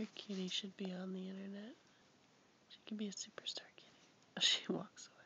Your kitty should be on the internet. She could be a superstar kitty. She walks away.